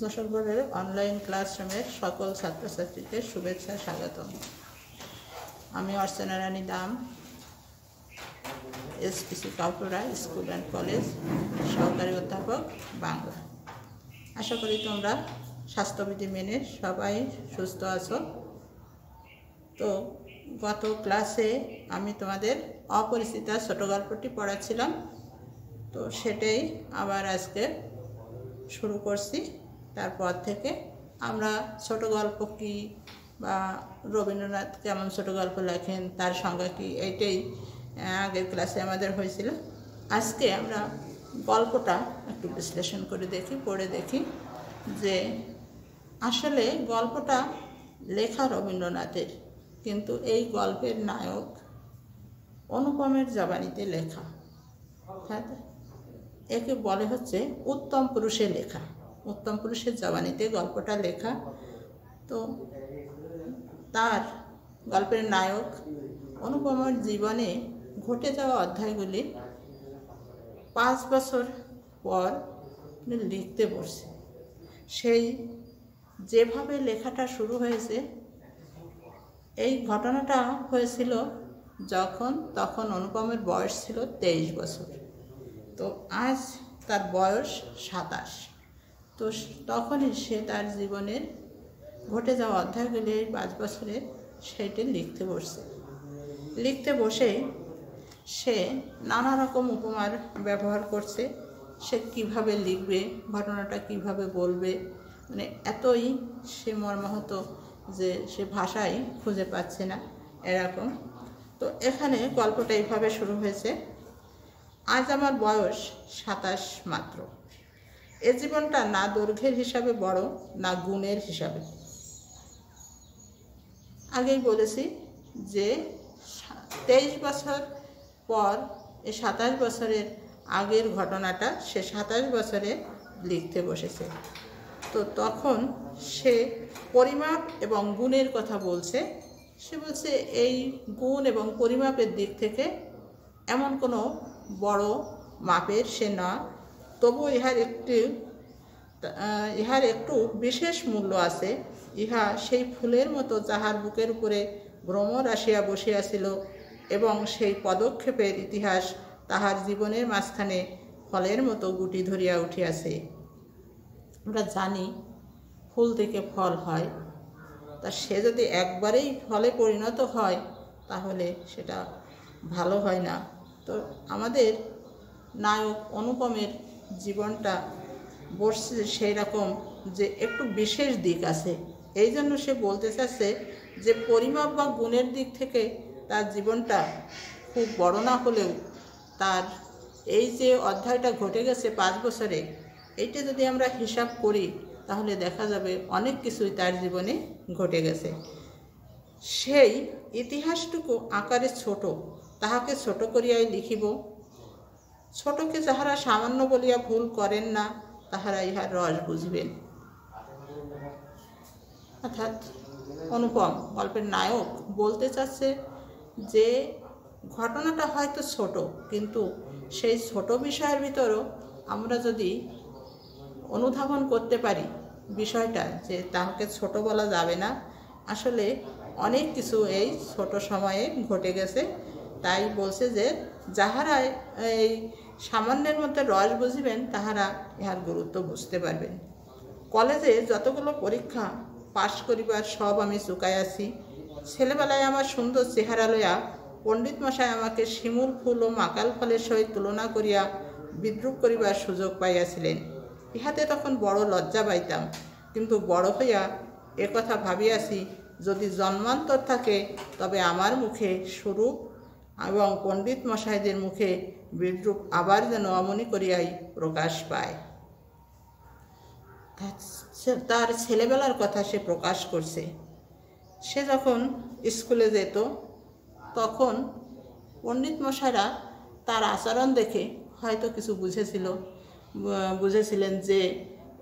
Jessore online ক্লাসরুমের সকল ছাত্রছাত্রীকে শুভেচ্ছা স্বাগতম। আমি অর্চনা রানী দাম এসপিসি কাউটুরা স্কুল অ্যান্ড কলেজ সহকারী অধ্যাপক, বাংলা। আশা করি তোমরা স্বাস্থ্যবিধি মেনে সবাই সুস্থ আছো। তো গত ক্লাসে আমি তোমাদের অপরিচিতা ছোট গল্পটি পড়াচ্ছিলাম। তো সেটাই আবার আজকে শুরু করছি। তারপর থেকে আমরা ছোট গল্প কি বা রবীন্দ্রনাথ কেমন ছোট গল্প লেখেন, তার সংজ্ঞা কি, এইটাই আগের ক্লাসে আমাদের হয়েছিল। আজকে আমরা গল্পটা একটু বিশ্লেষণ করে দেখি, পড়ে দেখি যে আসলে গল্পটা লেখা রবীন্দ্রনাথের, কিন্তু এই গল্পের নায়ক অনুপমের জবানিতে লেখা। অর্থাৎ একে বলে হচ্ছে উত্তম পুরুষের লেখা। উত্তম পুরুষের জবানিতে গল্পটা লেখা। তো তার গল্পের নায়ক অনুপমার জীবনে ঘটে যাওয়া অধ্যায়গুলি পাঁচ বছর পর লিখতে বসছে সেই যেভাবে লেখাটা শুরু হয়েছে, এই ঘটনাটা হয়েছিল যখন, তখন অনুপমের বয়স ছিল তেইশ বছর। তো আজ তার বয়স সাতাশ। তো তখনই সে তার জীবনের ঘটে যাওয়া অধ্যায়গুলি পাঁচ বছরে সেইটি লিখতে বসছে লিখতে বসে সে নানা রকম উপমার ব্যবহার করছে। সে কীভাবে লিখবে, ঘটনাটা কীভাবে বলবে মানে এতই সে মর্মাহত যে সে ভাষাই খুঁজে পাচ্ছে না এরকম। তো এখানে গল্পটা এইভাবে শুরু হয়েছে, আজ আমার বয়স সাতাশ মাত্র। এ জীবনটা না দৈর্ঘ্যের হিসাবে বড়, না গুণের হিসাবে। আগেই বলেছি যে তেইশ বছর পর এ সাতাশ বছরের আগের ঘটনাটা সে সাতাশ বছরে লিখতে বসেছে। তো তখন সে পরিমাপ এবং গুণের কথা বলছে। সে বলছে, এই গুণ এবং পরিমাপের দিক থেকে এমন কোনো বড় মাপের সে না তবু ইহার একটি ইহার একটু বিশেষ মূল্য আছে। ইহা সেই ফুলের মতো যাহার বুকের উপরে ভ্রমর আসিয়া বসিয়াছিল এবং সেই পদক্ষেপের ইতিহাস তাহার জীবনের মাঝখানে ফলের মতো গুটি ধরিয়া উঠিয়াছে। আমরা জানি ফুল থেকে ফল হয়। তা সে যদি একবারেই ফলে পরিণত হয়, তাহলে সেটা ভালো হয় না। তো আমাদের নায়ক অনুপমের জীবনটা বসছে সেই রকম যে একটু বিশেষ দিক আছে। এই জন্য সে বলতে চাচ্ছে যে পরিমাপ বা গুণের দিক থেকে তার জীবনটা খুব বড় না হলেও তার এই যে অধ্যায়টা ঘটে গেছে পাঁচ বছরে, এইটা যদি আমরা হিসাব করি, তাহলে দেখা যাবে অনেক কিছুই তার জীবনে ঘটে গেছে। সেই ইতিহাসটুকু আকারে ছোট, তাহাকে ছোট করিয়াই লিখিব। ছোটকে যাহারা সামান্য বলিয়া ভুল করেন না, তাহারা ইহার রস বুঝবেন। অর্থাৎ অনুপম, গল্পের নায়ক, বলতে চাচ্ছে যে, ঘটনাটা হয়তো ছোট, কিন্তু সেই ছোট বিষয়ের ভিতরও আমরা যদি অনুধাবন করতে পারি বিষয়টা, যে তাহাকে ছোট বলা যাবে না, আসলে অনেক কিছু এই ছোট সময়ে ঘটে গেছে। তাই বলছে যে যাহারা এই সামান্যের মধ্যে রস বুঝিবেন, তাহারা ইহার গুরুত্ব বুঝতে পারবেন। কলেজে যতগুলো পরীক্ষা পাশ করিবার সব আমি চুকাইয়াছি। ছেলেবেলায় আমার সুন্দর চেহারা লইয়া পণ্ডিত মশাই আমাকে শিমুল ফুল ও মাকাল ফলের সহিত তুলনা করিয়া বিদ্রুপ করিবার সুযোগ পাইয়াছিলেন। ইহাতে তখন বড় লজ্জা পাইতাম, কিন্তু বড় হইয়া একথা ভাবিয়াছি, যদি জন্মান্তর থাকে, তবে আমার মুখে স্বরূপ এবং পণ্ডিত মশাইদের মুখে বিদ্রুপ আবার যেন অমনি করিয়াই প্রকাশ পায়। তার ছেলেবেলার কথা সে প্রকাশ করছে। সে যখন স্কুলে যেত, তখন পণ্ডিত মশাইরা তার আচরণ দেখে হয়তো কিছু বুঝেছিল বুঝেছিলেন যে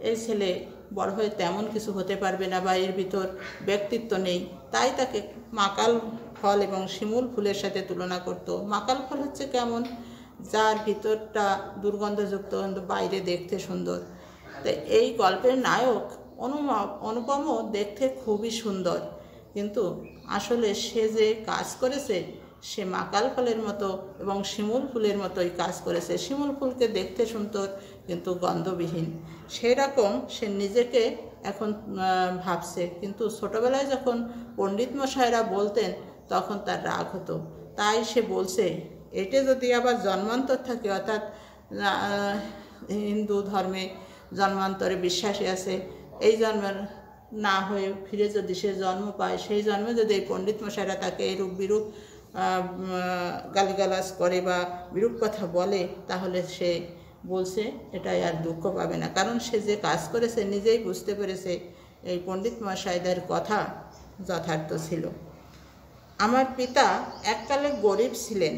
এই ছেলে বড় হয়ে তেমন কিছু হতে পারবে না বা এর ভিতর ব্যক্তিত্ব নেই, তাই তাকে মাকাল ফল এবং শিমুল ফুলের সাথে তুলনা করত। মাকাল ফল হচ্ছে কেমন? যার ভিতরটা দুর্গন্ধযুক্ত কিন্তু বাইরে দেখতে সুন্দর। তো এই গল্পের নায়ক অনুম দেখতে খুবই সুন্দর। কিন্তু আসলে সে যে কাজ করেছে, সে মাকাল ফলের মতো এবং শিমুল ফুলের মতোই কাজ করেছে। শিমুল ফুলকে দেখতে সুন্দর, কিন্তু গন্ধবিহীন। সেই রকম সে নিজেকে এখন ভাবছে। কিন্তু ছোটোবেলায় যখন পণ্ডিত মশাইরা বলতেন তখন তার রাগ হতো। তাই সে বলছে এটা যদি আবার জন্মান্তর থাকে, অর্থাৎ হিন্দু ধর্মে জন্মান্তরে বিশ্বাসী আছে, এই জন্মের না হয়ে ফিরে যদি সে জন্ম পায়, সেই জন্মে যদি এই পণ্ডিত মশাইরা তাকে এরূপ বিরূপ গালিগালাজ করে বা বিরূপ কথা বলে, তাহলে সে বলছে, এটাই আর দুঃখ পাবে না। কারণ সে যে কাজ করেছে, নিজেই বুঝতে পেরেছে, এই পণ্ডিত মশাইদের কথা যথার্থ ছিল। আমার পিতা এককালে গরিব ছিলেন।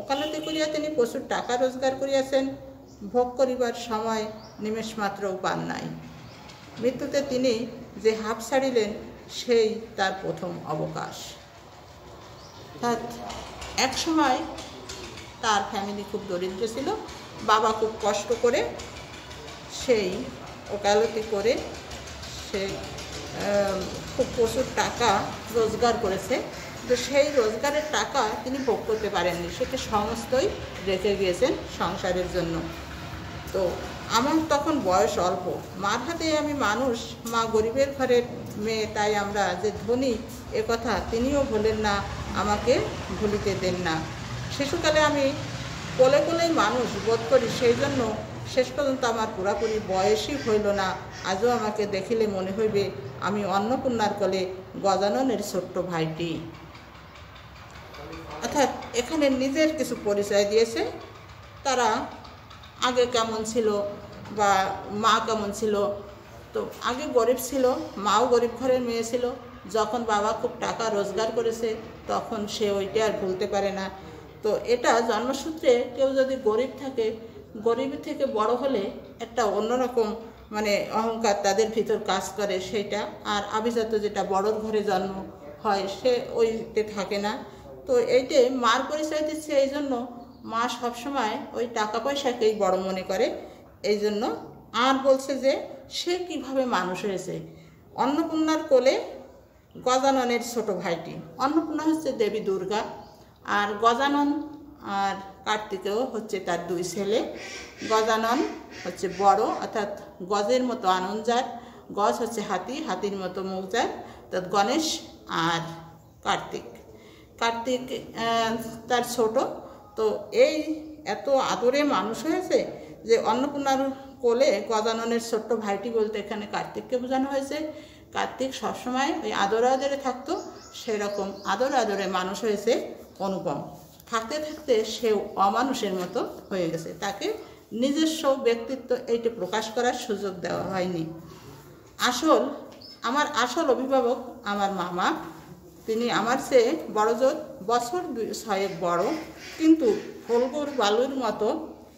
ওকালতি করিয়া তিনি প্রচুর টাকা রোজগার করিয়াছেন, ভোগ করিবার সময় নিমেষ মাত্রও পান নাই। মৃত্যুতে তিনি যে হাফ ছাড়িলেন, সেই তার প্রথম অবকাশ। এক সময় তার ফ্যামিলি খুব দরিদ্র ছিল, বাবা খুব কষ্ট করে সেই ওকালতি করে সে খুব প্রচুর টাকা রোজগার করেছে। তো সেই রোজগারের টাকা তিনি ভোগ করতে পারেননি। সেটা সমস্তই রেখে গিয়েছেন সংসারের জন্য। তো আমার তখন বয়স অল্প। মার হাতে আমি মানুষ, মা গরিবের ঘরের মেয়ে, তাই আমরা যে ধনী, এ কথা তিনিও ভোলেন না, আমাকে ভুলিতে দেন না। শিশুকালে আমি কোলে কোলেই মানুষ বোধ করি, সেই জন্য শেষ পর্যন্ত আমার পুরাপুরি বয়সই হইল না। আজও আমাকে দেখিলে মনে হইবে, আমি অন্নপূর্ণার কলে গজাননের ছোট্ট ভাইটি। অর্থাৎ এখানে নিজের কিছু পরিচয় দিয়েছে। তারা আগে কেমন ছিল বা মা কেমন ছিল। তো আগে গরিব ছিল, মাও গরিব ঘরের মেয়ে ছিল। যখন বাবা খুব টাকা রোজগার করেছে, তখন সে ওইটা আর ভুলতে পারে না। তো এটা জন্মসূত্রে কেউ যদি গরিব থাকে গরিব থেকে বড় হলে একটা অন্যরকম মানে অহংকার তাদের ভিতর কাজ করে সেইটা আর আভিজাত যেটা বড়র ঘরে জন্ম হয় সে ওইতে থাকে না। তো এইটে মার পরিচয় দিচ্ছে এই জন্য মা সবসময় ওই টাকা পয়সাকেই বড় মনে করে। এই জন্য আর বলছে যে, সে কীভাবে মানুষ হয়েছে? অন্নপূর্ণার কোলে গজাননের ছোট ভাইটি। অন্নপূর্ণা হচ্ছে দেবী দুর্গা। আর গজানন আর কার্তিকেয় হচ্ছে তার দুই ছেলে। গজানন হচ্ছে বড়, অর্থাৎ গজের মতো আনন্দার। গজ হচ্ছে হাতি, হাতির মতো মুখজার তো গণেশ আর কার্তিক। কার্তিক তার ছোট। তো এই এত আদরে মানুষ হয়েছে যে অন্নপূর্ণার কোলে গজাননের ছোট্ট ভাইটি বলতে এখানে কার্তিককে বোঝানো হয়েছে। কার্তিক সবসময় ওই আদর আদরে থাকতো, সেরকম আদর আদরে মানুষ হয়েছে অনুপম। থাকতে থাকতে সেও অমানুষের মতো হয়ে গেছে। তাকে নিজস্ব ব্যক্তিত্ব এইটা প্রকাশ করার সুযোগ দেওয়া হয়নি। আসল, আমার আসল অভিভাবক আমার মামা। তিনি আমার চেয়ে বড়জোর, বছর ছয়েক বড়। কিন্তু ফলগুর বালুর মতো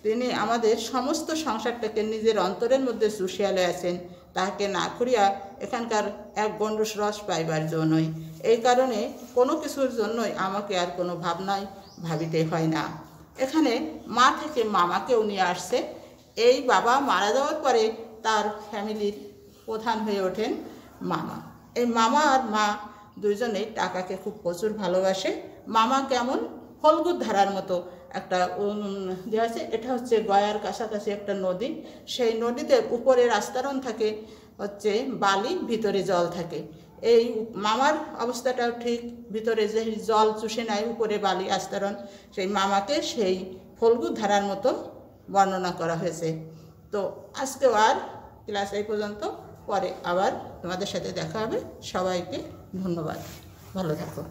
তিনি আমাদের সমস্ত সংসারটাকে নিজের অন্তরের মধ্যে চুষিয়ালে আছেন তাহাকে না করিয়া এখানকার এক গণ্ডুষ রস পাইবার জন্যই। এই কারণে কোনো কিছুর জন্যই আমাকে আর কোনো ভাবনায় ভাবিতে হয় না। এখানে মা থেকে মামাকেও নিয়ে আসছে। এই বাবা মারা যাওয়ার পরে তার ফ্যামিলির প্রধান হয়ে ওঠেন মামা। এই মামা আর মা দুইজনেই টাকাকে খুব প্রচুর ভালোবাসে। মামা কেমন? ফলগুর ধারার মতো একটা দেওয়া আছে, এটা হচ্ছে গয়ার কাছাকাছি একটা নদী। সেই নদীতে উপরে রাস্তারণ থাকে, হচ্ছে বালি, ভিতরে জল থাকে। এই মামার অবস্থাটাও ঠিক, ভিতরে যে জল চুষে নেয়, উপরে বালি আস্তরণ, সেই মামাকে সেই ফলগু ধারার মতো বর্ণনা করা হয়েছে। তো আজকেও আর ক্লাস এই পর্যন্ত, পরে আবার তোমাদের সাথে দেখা হবে। সবাইকে ধন্যবাদ। ভালো থাকো।